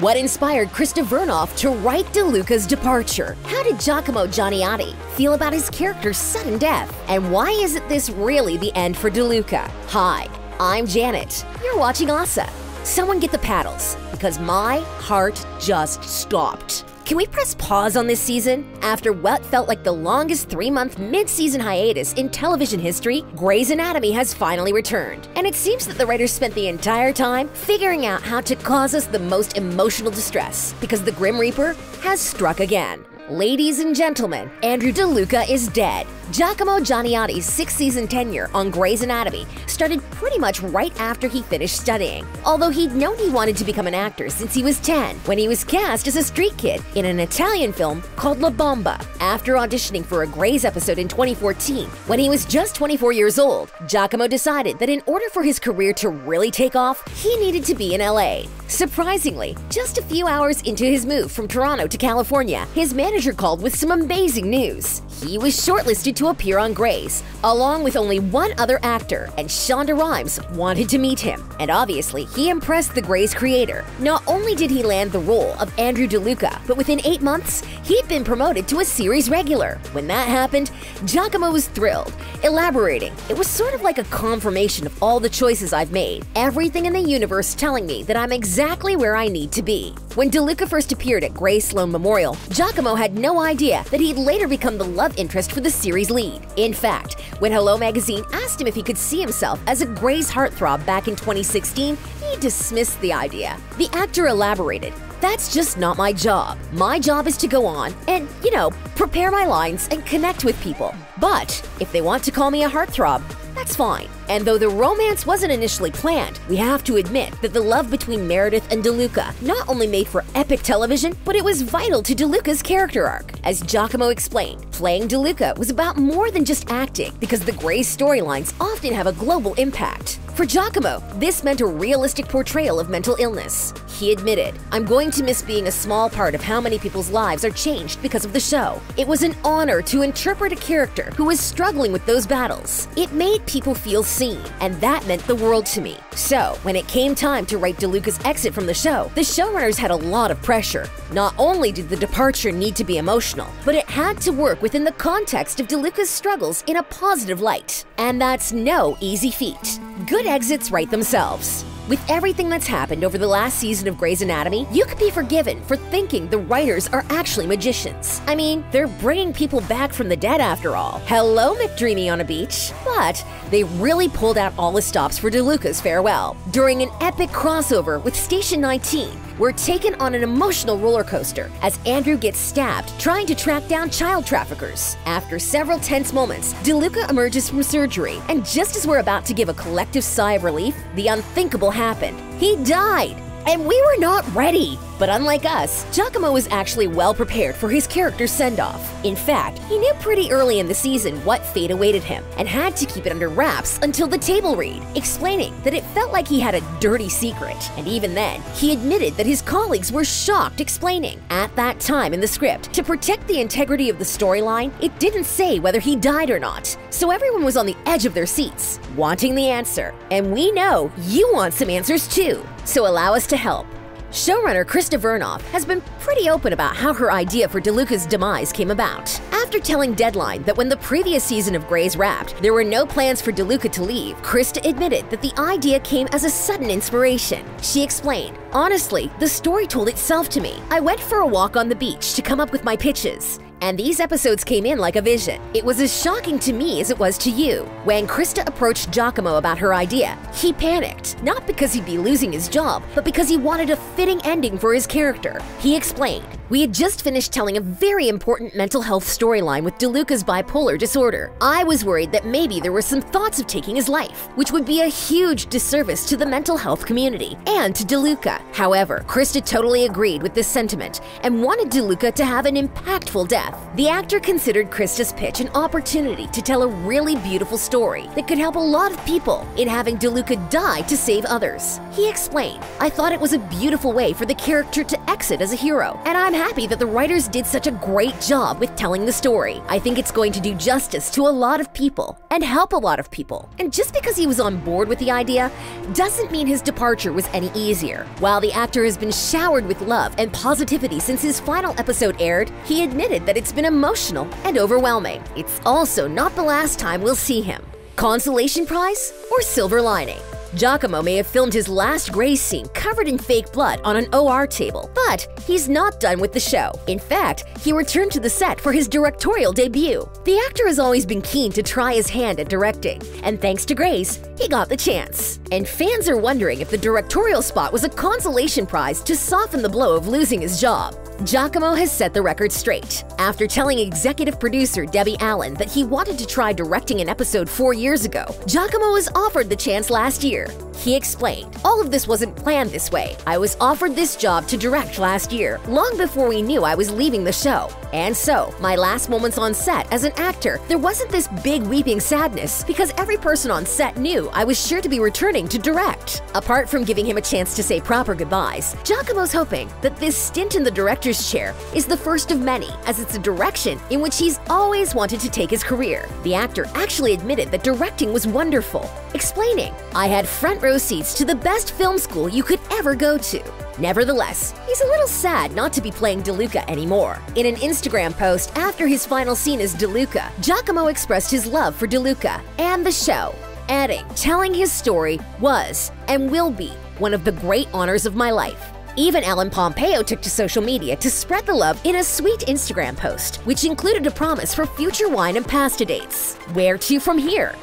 What inspired Krista Vernoff to write DeLuca's departure? How did Giacomo Gianniotti feel about his character's sudden death? And why isn't this really the end for DeLuca? Hi, I'm Janet. You're watching OSSA. Someone get the paddles, because my heart just stopped. Can we press pause on this season? After what felt like the longest three month mid season hiatus in television history, Grey's Anatomy has finally returned. And it seems that the writers spent the entire time figuring out how to cause us the most emotional distress because the Grim Reaper has struck again. Ladies and gentlemen, Andrew DeLuca is dead. Giacomo Gianniotti's six season tenure on Grey's Anatomy started pretty much right after he finished studying, although he'd known he wanted to become an actor since he was 10 when he was cast as a street kid in an Italian film called La Bomba. After auditioning for a Grey's episode in 2014, when he was just 24 years old, Giacomo decided that in order for his career to really take off, he needed to be in LA. Surprisingly, just a few hours into his move from Toronto to California, his manager called with some amazing news. He was shortlisted to appear on Grey's, along with only one other actor, and Shonda Rhimes wanted to meet him. And obviously, he impressed the Grey's creator. Not only did he land the role of Andrew DeLuca, but within eight months, he'd been promoted to a series regular. When that happened, Giacomo was thrilled, elaborating, It was sort of like a confirmation of all the choices I've made, everything in the universe telling me that I'm exactly where I need to be. When DeLuca first appeared at Grey Sloan Memorial, Giacomo had no idea that he'd later become the love interest for the series lead. In fact, when Hello Magazine asked him if he could see himself as a Grey's heartthrob back in 2016, he dismissed the idea. The actor elaborated, that's just not my job. My job is to go on and, you know, prepare my lines and connect with people. But if they want to call me a heartthrob, that's fine. And though the romance wasn't initially planned, we have to admit that the love between Meredith and DeLuca not only made for epic television, but it was vital to DeLuca's character arc. As Giacomo explained, playing DeLuca was about more than just acting, because the Grey storylines often have a global impact. For Giacomo, this meant a realistic portrayal of mental illness. He admitted, I'm going to miss being a small part of how many people's lives are changed because of the show. It was an honor to interpret a character who was struggling with those battles. It made people feel seen, and that meant the world to me. So, when it came time to write DeLuca's exit from the show, the showrunners had a lot of pressure. Not only did the departure need to be emotional, but it had to work within the context of DeLuca's struggles in a positive light. And that's no easy feat. Good exits write themselves. With everything that's happened over the last season of Grey's Anatomy, you could be forgiven for thinking the writers are actually magicians. I mean, they're bringing people back from the dead after all. Hello, McDreamy on a beach. But they really pulled out all the stops for DeLuca's farewell. During an epic crossover with Station 19, we're taken on an emotional roller coaster as Andrew gets stabbed trying to track down child traffickers. After several tense moments, DeLuca emerges from surgery, and just as we're about to give a collective sigh of relief, the unthinkable happened. He died! And we were not ready. But unlike us, Giacomo was actually well prepared for his character's send off. In fact, he knew pretty early in the season what fate awaited him and had to keep it under wraps until the table read, explaining that it felt like he had a dirty secret. And even then, he admitted that his colleagues were shocked, explaining, at that time in the script, to protect the integrity of the storyline, it didn't say whether he died or not. So everyone was on the edge of their seats, wanting the answer. And we know you want some answers too. So allow us to help. Showrunner Krista Vernoff has been pretty open about how her idea for DeLuca's demise came about. After telling Deadline that when the previous season of Grey's wrapped, there were no plans for DeLuca to leave, Krista admitted that the idea came as a sudden inspiration. She explained, Honestly, the story told itself to me. I went for a walk on the beach to come up with my pitches. And these episodes came in like a vision. It was as shocking to me as it was to you. When Krista approached Giacomo about her idea, he panicked, not because he'd be losing his job, but because he wanted a fitting ending for his character. He explained, we had just finished telling a very important mental health storyline with DeLuca's bipolar disorder. I was worried that maybe there were some thoughts of taking his life, which would be a huge disservice to the mental health community and to DeLuca. However, Krista totally agreed with this sentiment and wanted DeLuca to have an impactful death. The actor considered Krista's pitch an opportunity to tell a really beautiful story that could help a lot of people in having DeLuca die to save others. He explained, I thought it was a beautiful way for the character to exit as a hero, and I'm happy that the writers did such a great job with telling the story. I think it's going to do justice to a lot of people and help a lot of people. And just because he was on board with the idea doesn't mean his departure was any easier. While the actor has been showered with love and positivity since his final episode aired, he admitted that it's been emotional and overwhelming. It's also not the last time we'll see him. Consolation prize or silver lining? Giacomo may have filmed his last Grey's scene covered in fake blood on an OR table, but he's not done with the show. In fact, he returned to the set for his directorial debut. The actor has always been keen to try his hand at directing, and thanks to Grey's, he got the chance. And fans are wondering if the directorial spot was a consolation prize to soften the blow of losing his job. Giacomo has set the record straight. After telling executive producer Debbie Allen that he wanted to try directing an episode four years ago, Giacomo was offered the chance last year. He explained, All of this wasn't planned this way. I was offered this job to direct last year, long before we knew I was leaving the show. And so, my last moments on set as an actor, there wasn't this big weeping sadness because every person on set knew I was sure to be returning to direct. Apart from giving him a chance to say proper goodbyes, Giacomo's hoping that this stint in the director's chair is the first of many, as it's a direction in which he's always wanted to take his career. The actor actually admitted that directing was wonderful, explaining, I had front row seats to the best film school you could ever go to. Nevertheless, he's a little sad not to be playing DeLuca anymore. In an Instagram post after his final scene as DeLuca, Giacomo expressed his love for DeLuca and the show, adding, telling his story was and will be one of the great honors of my life. Even Ellen Pompeo took to social media to spread the love in a sweet Instagram post, which included a promise for future wine and pasta dates. Where to from here?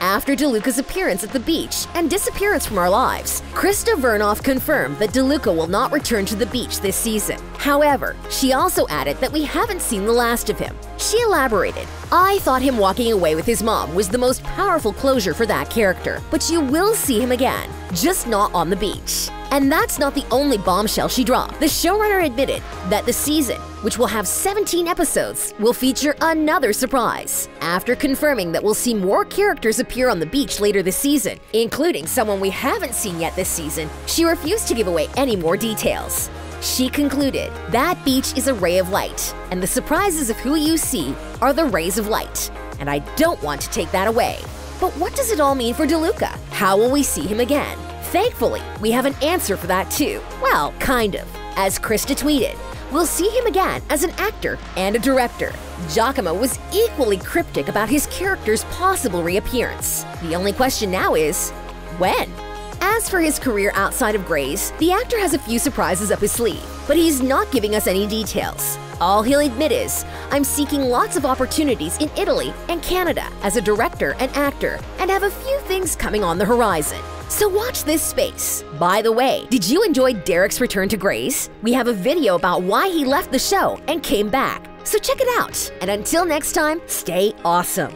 After DeLuca's appearance at the beach and disappearance from our lives, Krista Vernoff confirmed that DeLuca will not return to the beach this season. However, she also added that we haven't seen the last of him. She elaborated, I thought him walking away with his mom was the most powerful closure for that character, but you will see him again, just not on the beach. And that's not the only bombshell she dropped. The showrunner admitted that the season, which will have 17 episodes, will feature another surprise. After confirming that we'll see more characters appear on the beach later this season, including someone we haven't seen yet this season, she refused to give away any more details. She concluded, that beach is a ray of light, and the surprises of who you see are the rays of light. And I don't want to take that away. But what does it all mean for DeLuca? How will we see him again? Thankfully, we have an answer for that too. Well, kind of. As Krista tweeted, we'll see him again as an actor and a director. Giacomo was equally cryptic about his character's possible reappearance. The only question now is, when? As for his career outside of Grey's, the actor has a few surprises up his sleeve, but he's not giving us any details. All he'll admit is, I'm seeking lots of opportunities in Italy and Canada as a director and actor, and have a few things coming on the horizon. So watch this space. By the way, did you enjoy Derek's return to Grey's? We have a video about why he left the show and came back. So check it out. And until next time, stay awesome.